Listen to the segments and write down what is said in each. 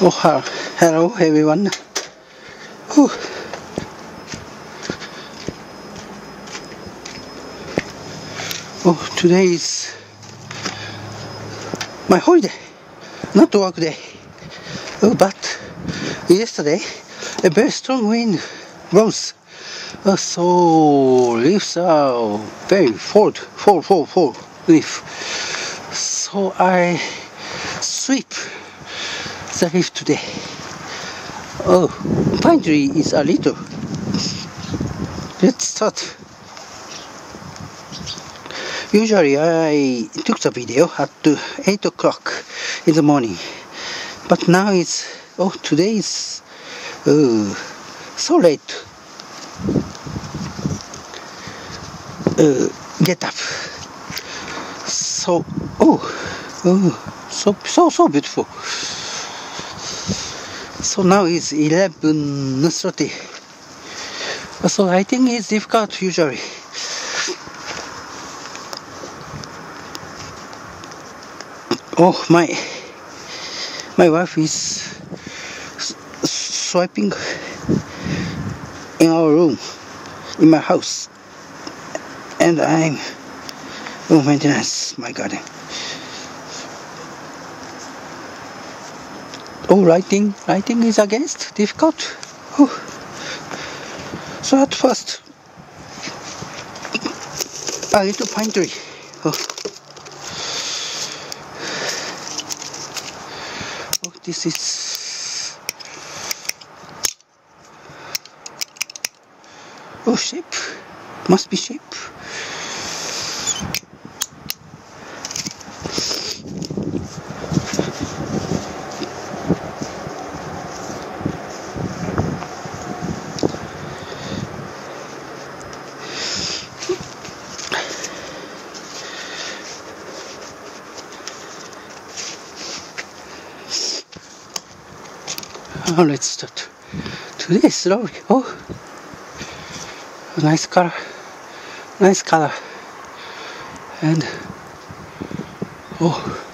Oh, hello everyone. Whew. Oh, today is my holiday, not work day. Oh, but yesterday a very strong wind blows. Uh, so leaves are very fall, fall, fall, fall leaf. So I sweep the leaf today. Oh, pine tree is a little. Let's start. Usually I took the video at 8 o'clock in the morning. But now it's, oh, today is uh, so late. Uh, get up. So, oh, oh, so, so, so beautiful. So now it's 11.30. So I think it's difficult usually. Oh my, my wife is swiping in our room, in my house, and I'm oh maintenance my garden. Oh, writing, writing is against difficult. Oh. So at first, a little pine tree. Oh. Oh, this is. Oh, shape. Must be shape. Oh, let's start. Today slowly. Oh, nice color. Nice color. And oh.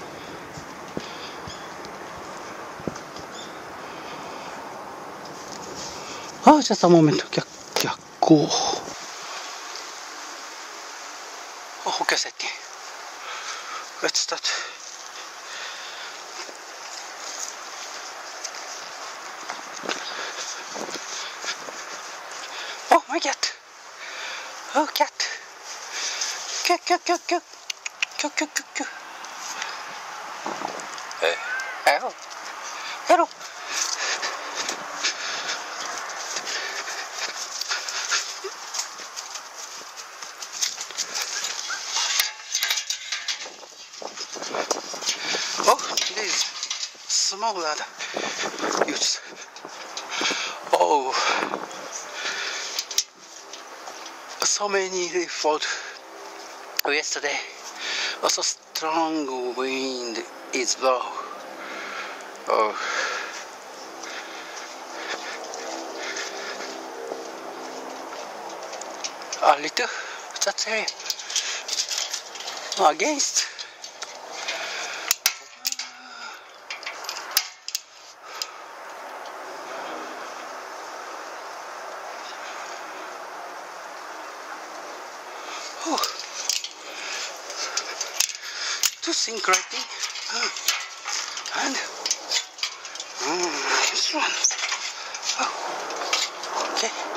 Oh, just a moment. 逆逆光。Oh, okay, setting. Let's start. Oh, cat. Oh, cat. Cat, cat, cat, cat. Cat, cat, cat, cat. Hey. Hello. Hello. Oh, today is small ladder. Use. Oh. So many fall yesterday. Also strong wind is blow. Oh. A little that's area. Against. Oh. Sync writing. Uh, and mm, this one. Oh. Okay.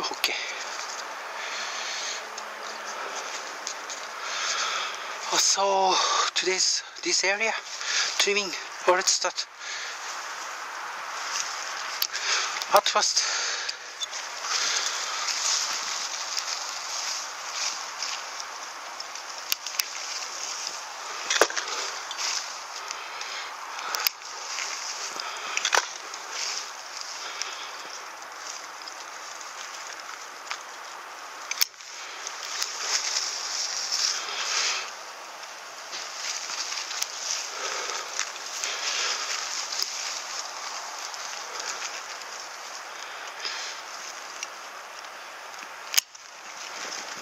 Okay. So today's this area trimming. Oh, let's start. At first,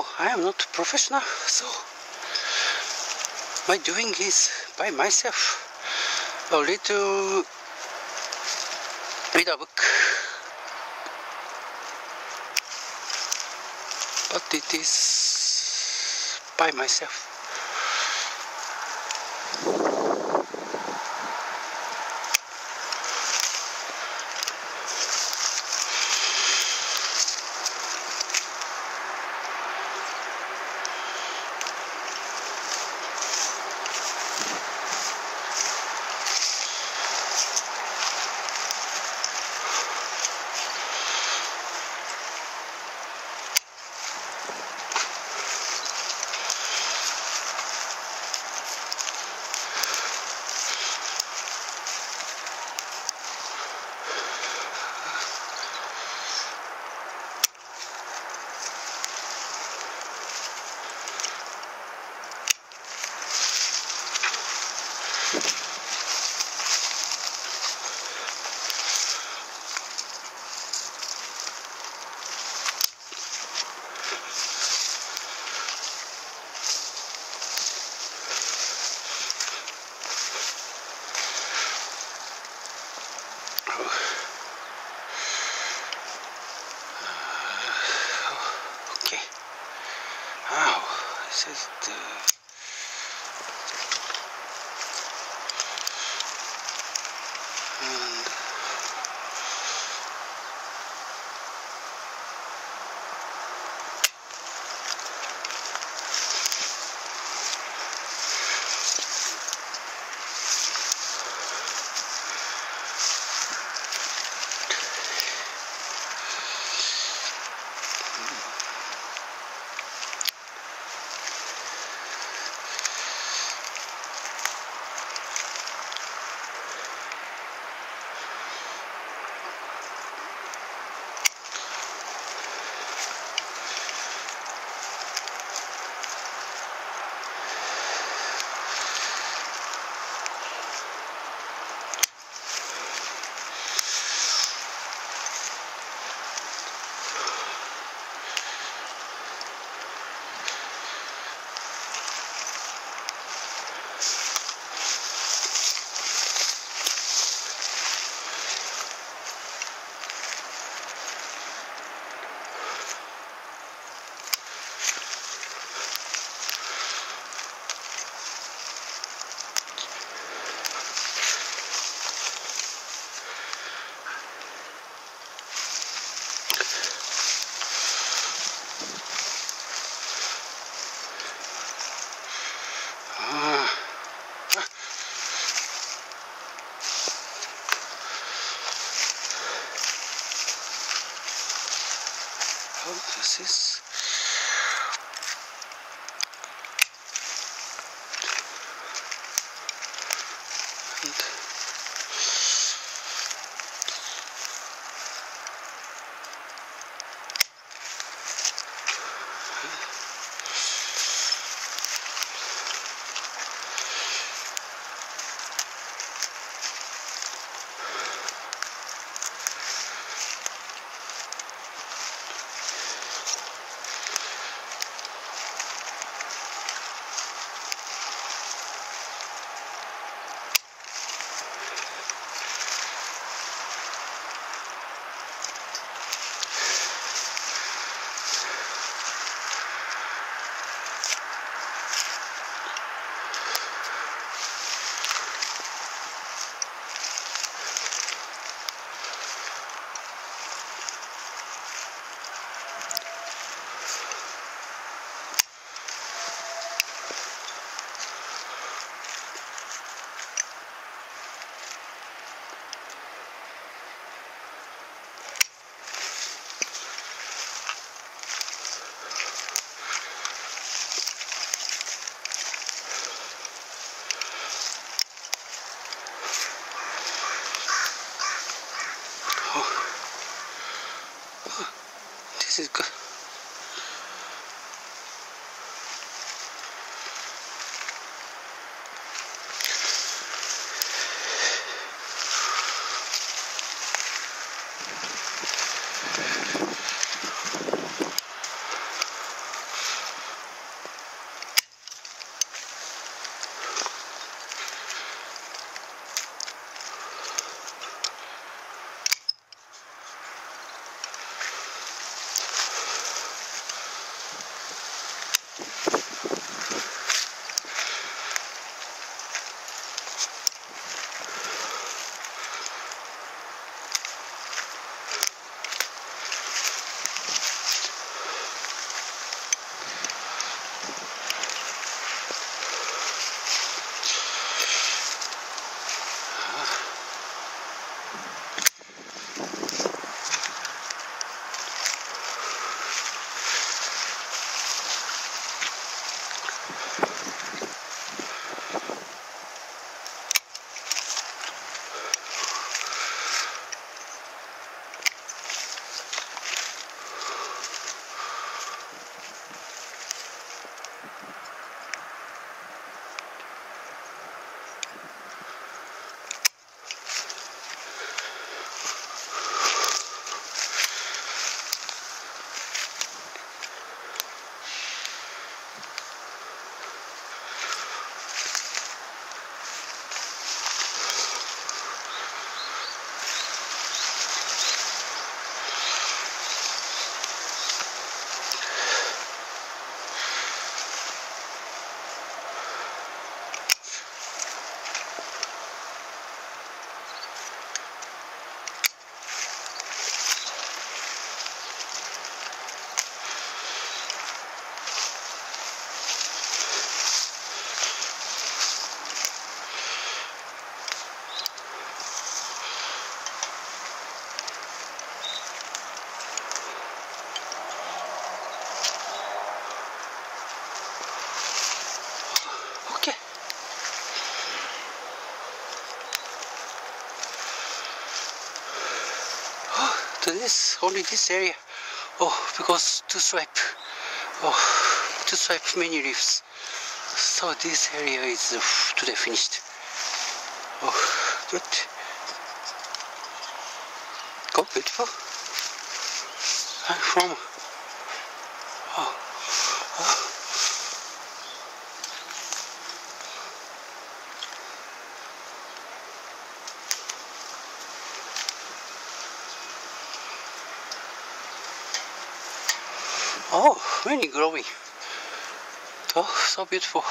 Oh, I am not professional, so my doing is by myself. A little read a book. But it is by myself. So this only this area. Oh, because two stripe. Oh, two stripe many leaves. So this area is uh, today finished. Oh, good. Go beautiful. I'm from. Oh, really growing. Oh, so beautiful.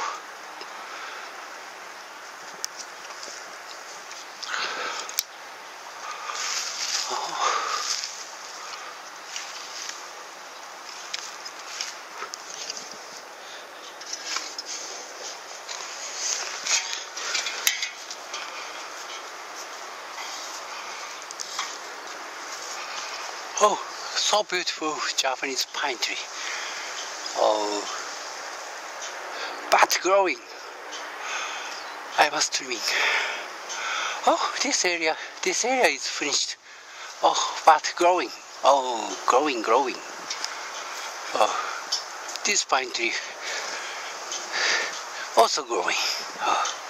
Oh, so beautiful Japanese pine tree. Oh, but growing. I was dreaming. Oh, this area, this area is finished. Oh, but growing. Oh, growing, growing. Oh, this pine tree also growing. Oh.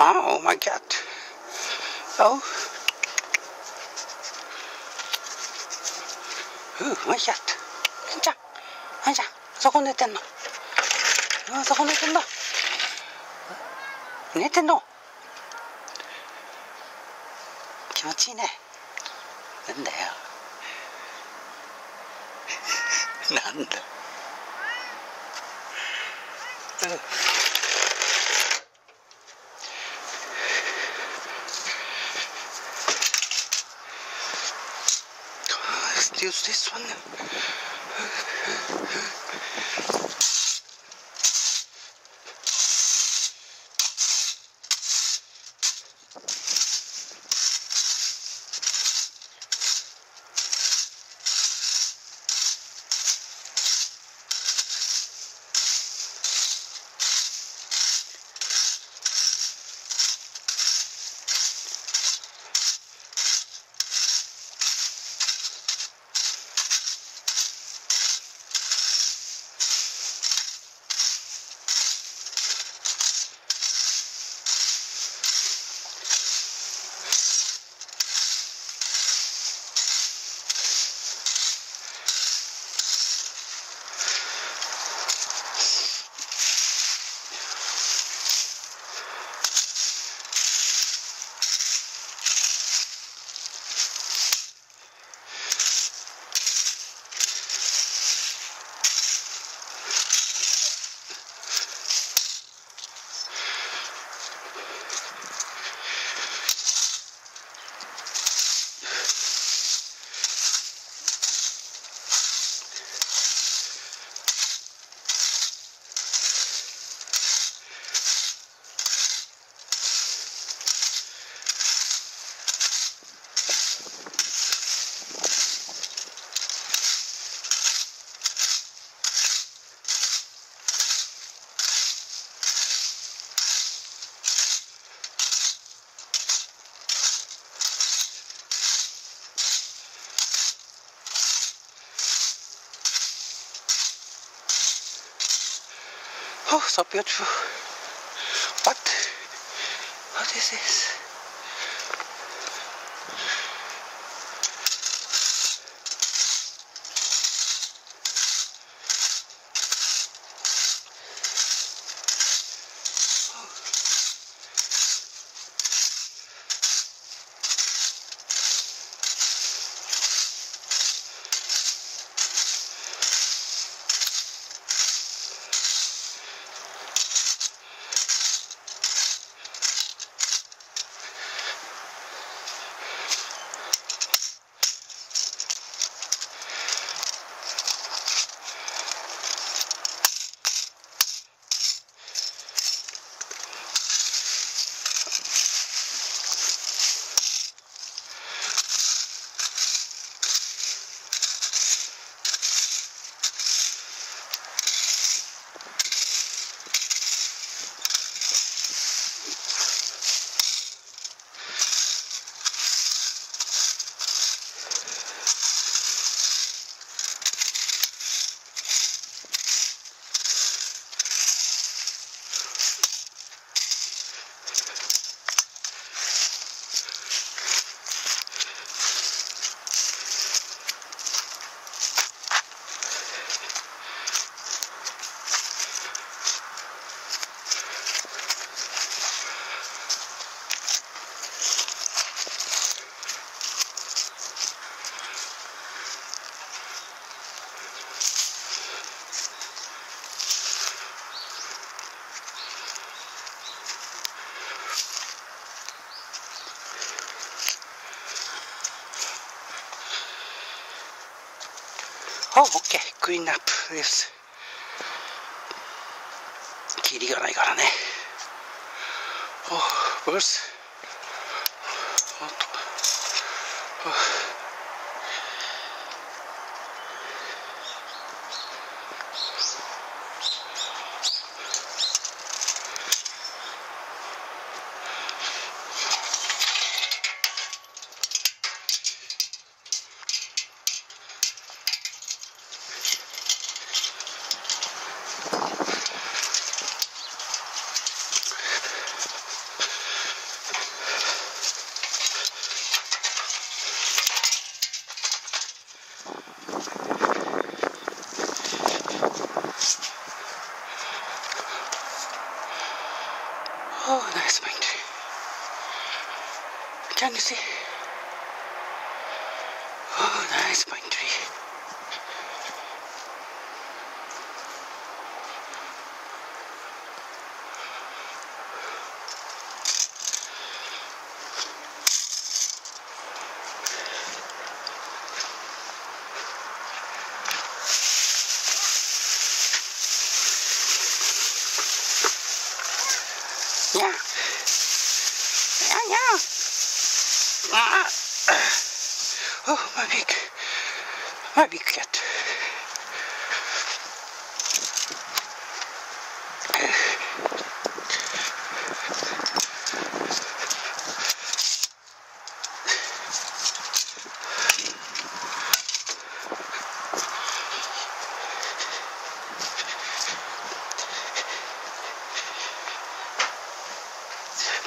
Oh my god. Oh. Ooh, my god. あんちゃん、あんちゃん、そこ寝てんの。うん、そこ寝てんの。寝てんの気持ちいいねなんだよなんだうん Let's use this one. Oh, so beautiful. What? What is this? オッケークイーンアップです。キリがないからね。おブース